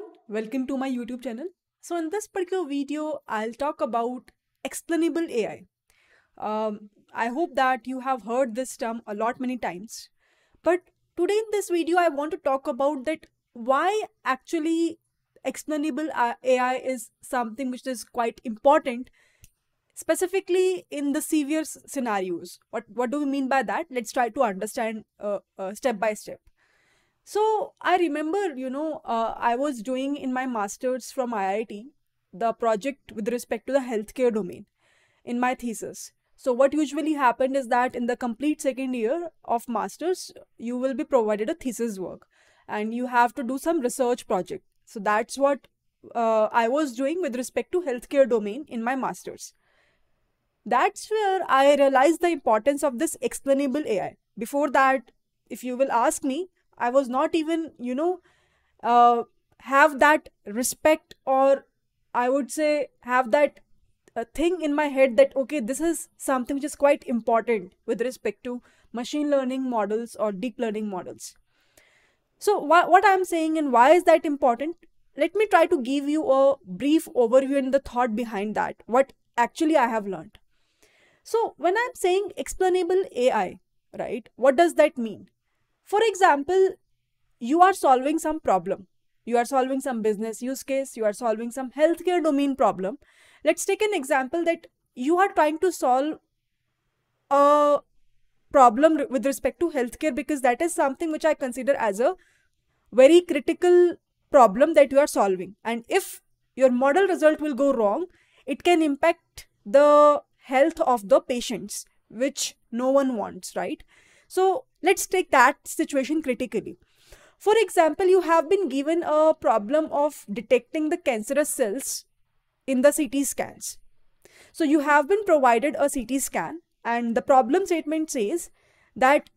everyone, welcome to my YouTube channel. So in this particular video, I'll talk about explainable AI. Um, I hope that you have heard this term a lot many times. But today in this video, I want to talk about that why actually explainable AI is something which is quite important, specifically in the severe scenarios. What, what do we mean by that? Let's try to understand uh, uh, step by step. So I remember, you know, uh, I was doing in my master's from IIT the project with respect to the healthcare domain in my thesis. So what usually happened is that in the complete second year of masters, you will be provided a thesis work and you have to do some research project. So that's what uh, I was doing with respect to healthcare domain in my masters. That's where I realized the importance of this explainable AI. Before that, if you will ask me, I was not even, you know, uh, have that respect or I would say have that uh, thing in my head that, okay, this is something which is quite important with respect to machine learning models or deep learning models. So wh what I'm saying and why is that important? Let me try to give you a brief overview and the thought behind that, what actually I have learned. So when I'm saying explainable AI, right, what does that mean? For example, you are solving some problem. You are solving some business use case. You are solving some healthcare domain problem. Let's take an example that you are trying to solve a problem with respect to healthcare because that is something which I consider as a very critical problem that you are solving. And if your model result will go wrong, it can impact the health of the patients, which no one wants, right? So let's take that situation critically. For example, you have been given a problem of detecting the cancerous cells in the CT scans. So you have been provided a CT scan and the problem statement says that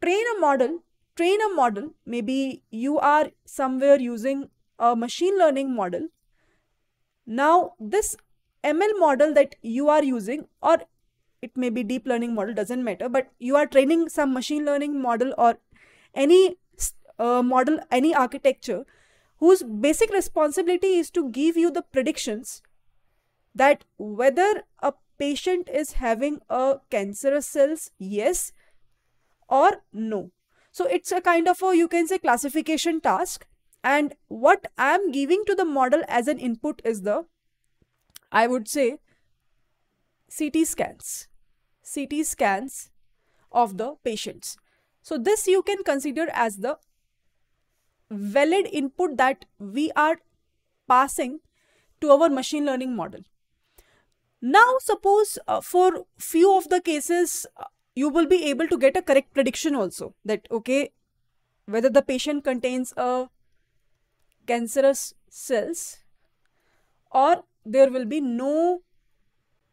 train a model, train a model, maybe you are somewhere using a machine learning model. Now this ML model that you are using or it may be deep learning model doesn't matter but you are training some machine learning model or any uh, model any architecture whose basic responsibility is to give you the predictions that whether a patient is having a cancerous cells yes or no. So it's a kind of a you can say classification task. And what i'm giving to the model as an input is the i would say CT scans, CT scans of the patients. So this you can consider as the valid input that we are passing to our machine learning model. Now suppose uh, for few of the cases uh, you will be able to get a correct prediction also that okay whether the patient contains a cancerous cells or there will be no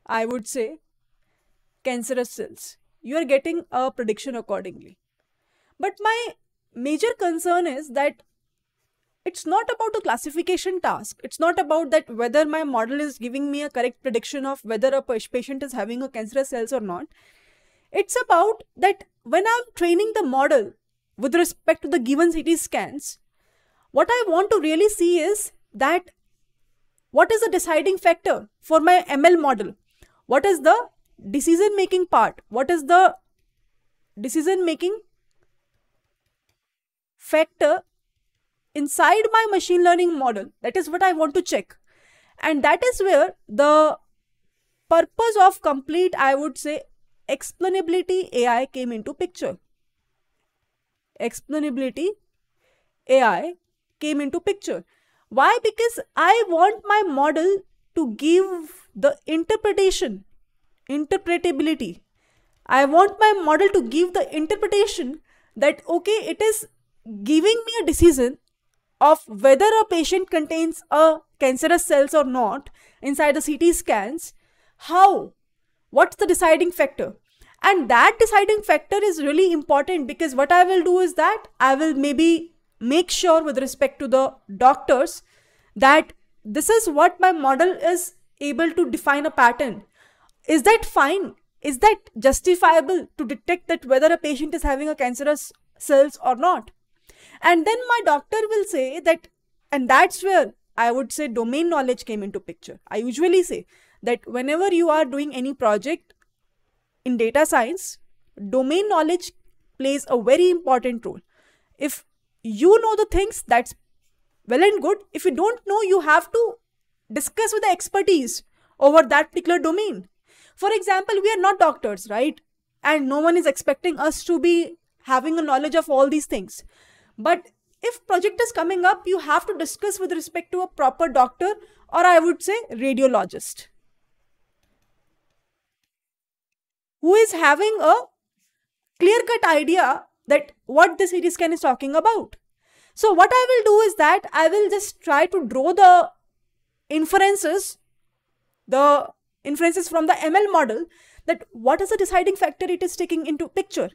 I would say, cancerous cells. You are getting a prediction accordingly. But my major concern is that it's not about a classification task. It's not about that whether my model is giving me a correct prediction of whether a patient is having a cancerous cells or not. It's about that when I'm training the model with respect to the given CT scans, what I want to really see is that what is the deciding factor for my ML model? what is the decision making part. What is the decision making factor inside my machine learning model? That is what i want to check. And that is where the purpose of complete i would say explainability ai came into picture. Explainability ai came into picture. Why? Because i want my model to give the interpretation, interpretability. I want my model to give the interpretation that, okay, it is giving me a decision of whether a patient contains a cancerous cells or not inside the CT scans. How? What's the deciding factor? And that deciding factor is really important because what I will do is that I will maybe make sure with respect to the doctors that this is what my model is able to define a pattern. Is that fine? Is that justifiable to detect that whether a patient is having a cancerous cells or not? And then my doctor will say that and that's where I would say domain knowledge came into picture. I usually say that whenever you are doing any project in data science, domain knowledge plays a very important role. If you know the things, that's well and good. If you don't know, you have to discuss with the expertise over that particular domain. For example, we are not doctors, right? And no one is expecting us to be having a knowledge of all these things. But if project is coming up, you have to discuss with respect to a proper doctor or I would say radiologist who is having a clear cut idea that what the CT scan is talking about. So what I will do is that I will just try to draw the inferences, the inferences from the ML model that what is the deciding factor it is taking into picture.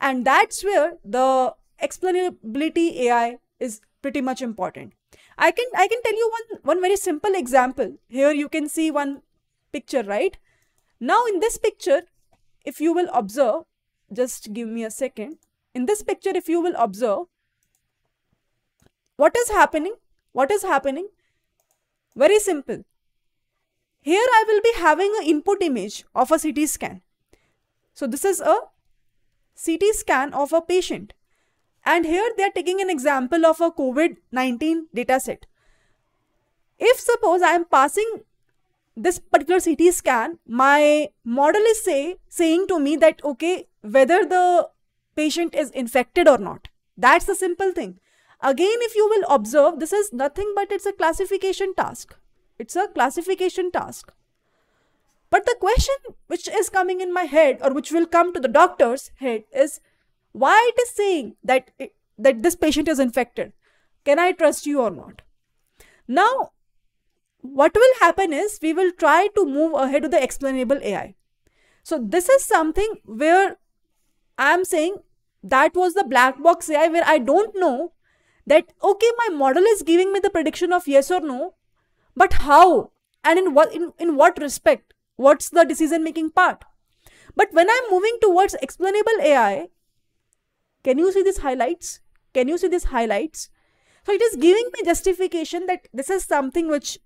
And that's where the explainability AI is pretty much important. I can I can tell you one one very simple example. Here you can see one picture, right? Now in this picture, if you will observe, just give me a second. In this picture, if you will observe, what is happening? What is happening? Very simple. Here I will be having an input image of a CT scan. So this is a CT scan of a patient. And here they are taking an example of a COVID-19 dataset. If suppose I am passing this particular CT scan, my model is say, saying to me that, okay, whether the patient is infected or not. That's the simple thing. Again, if you will observe, this is nothing but it's a classification task. It's a classification task. But the question which is coming in my head or which will come to the doctor's head is why it is saying that, it, that this patient is infected. Can I trust you or not? Now, what will happen is we will try to move ahead with the explainable AI. So this is something where I am saying that was the black box AI where I don't know that okay my model is giving me the prediction of yes or no but how? And in what in, in what respect? What's the decision making part? But when i'm moving towards explainable ai can you see these highlights? Can you see these highlights? So it is giving me justification that this is something which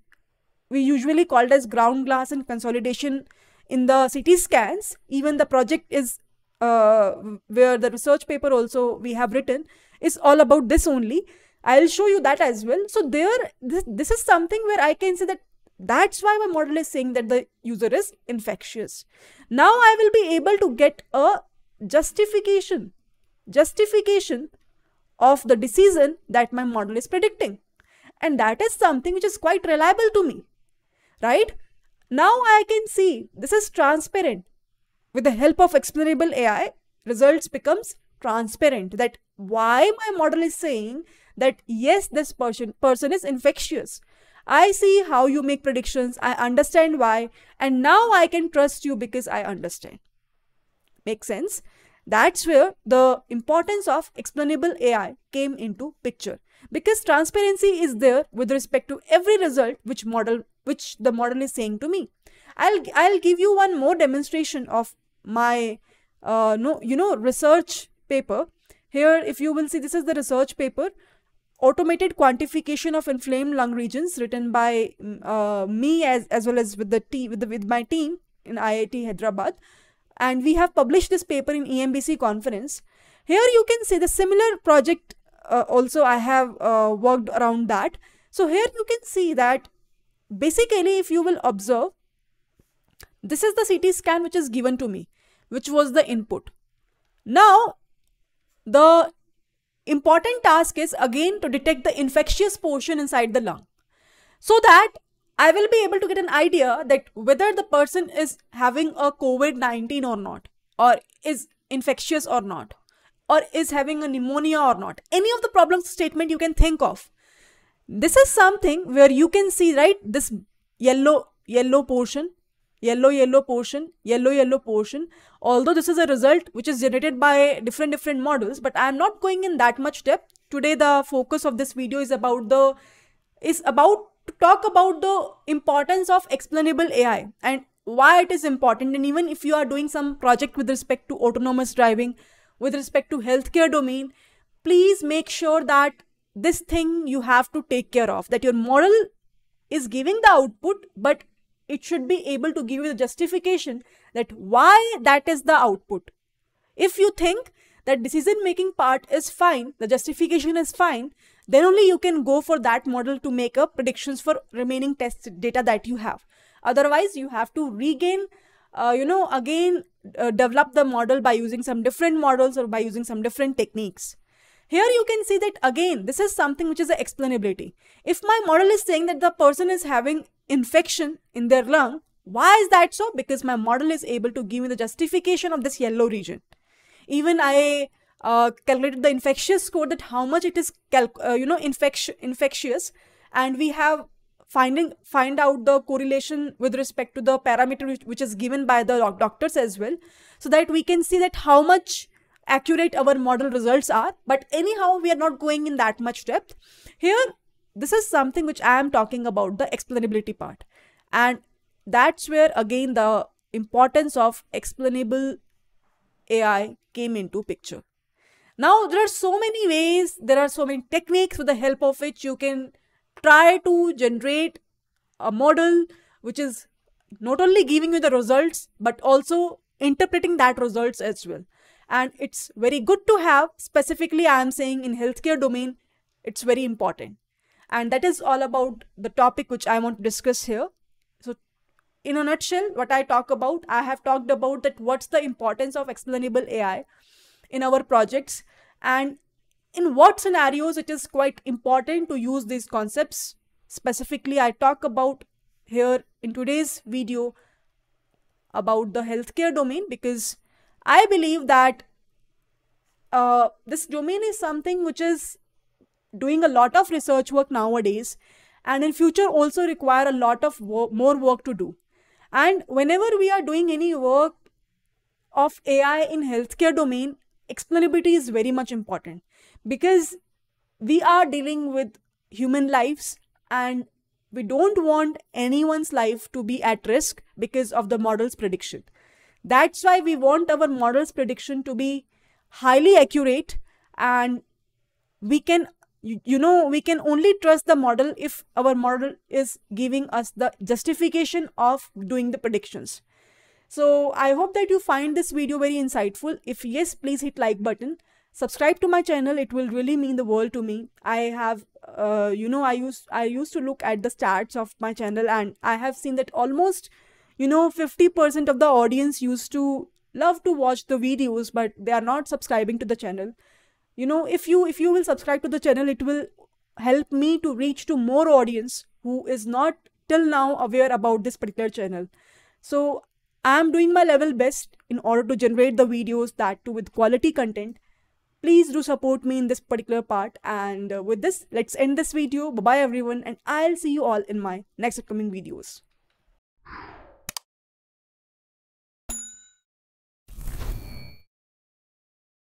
we usually called as ground glass and consolidation in the CT scans. Even the project is uh, where the research paper also we have written is all about this only. I'll show you that as well. So there, this, this is something where I can say that that's why my model is saying that the user is infectious. Now I will be able to get a justification, justification of the decision that my model is predicting. And that is something which is quite reliable to me right? Now I can see this is transparent. With the help of explainable AI, results becomes transparent that why my model is saying that yes, this person, person is infectious. I see how you make predictions. I understand why. And now I can trust you because I understand. Makes sense? That's where the importance of explainable AI came into picture because transparency is there with respect to every result which model which the model is saying to me i'll i'll give you one more demonstration of my uh, no you know research paper here if you will see this is the research paper automated quantification of inflamed lung regions written by mm, uh, me as as well as with the team with with my team in IIT Hyderabad and we have published this paper in EMBC conference here you can see the similar project uh, also I have uh, worked around that. So here you can see that basically if you will observe, this is the CT scan which is given to me, which was the input. Now, the important task is again to detect the infectious portion inside the lung so that I will be able to get an idea that whether the person is having a COVID-19 or not or is infectious or not or is having a pneumonia or not. Any of the problem statement you can think of. This is something where you can see, right, this yellow, yellow portion, yellow, yellow portion, yellow, yellow portion. Although this is a result which is generated by different, different models, but I am not going in that much depth. Today, the focus of this video is about the, is about to talk about the importance of explainable AI and why it is important. And even if you are doing some project with respect to autonomous driving, with respect to healthcare domain, please make sure that this thing you have to take care of that your model is giving the output but it should be able to give you the justification that why that is the output. If you think that decision making part is fine the justification is fine then only you can go for that model to make up predictions for remaining test data that you have. Otherwise you have to regain uh, you know again uh, develop the model by using some different models or by using some different techniques here you can see that again, this is something which is the explainability. If my model is saying that the person is having infection in their lung, why is that so? Because my model is able to give me the justification of this yellow region. Even I uh, calculated the infectious score that how much it is, uh, you know, infecti infectious, and we have finding find out the correlation with respect to the parameter which, which is given by the doctors as well, so that we can see that how much accurate our model results are. But anyhow, we are not going in that much depth. Here, this is something which I am talking about the explainability part. And that's where again the importance of explainable AI came into picture. Now, there are so many ways, there are so many techniques with the help of which you can try to generate a model which is not only giving you the results but also interpreting that results as well and it's very good to have specifically i am saying in healthcare domain it's very important. And that is all about the topic which i want to discuss here. So in a nutshell what i talk about i have talked about that what's the importance of explainable ai in our projects and in what scenarios it is quite important to use these concepts. Specifically i talk about here in today's video about the healthcare domain because I believe that uh, this domain is something which is doing a lot of research work nowadays and in future also require a lot of wo more work to do. And whenever we are doing any work of AI in healthcare domain, explainability is very much important because we are dealing with human lives and we don't want anyone's life to be at risk because of the model's prediction. That's why we want our model's prediction to be highly accurate and we can you, know we can only trust the model if our model is giving us the justification of doing the predictions. So i hope that you find this video very insightful. If yes please hit like button. Subscribe to my channel. It will really mean the world to me. I have uh, you know i used i used to look at the stats of my channel and i have seen that almost you know 50% of the audience used to love to watch the videos but they are not subscribing to the channel. You know if you if you will subscribe to the channel it will help me to reach to more audience who is not till now aware about this particular channel. So i am doing my level best in order to generate the videos that too with quality content. Please do support me in this particular part. And uh, with this let's end this video. Bye bye everyone. And i'll see you all in my next upcoming videos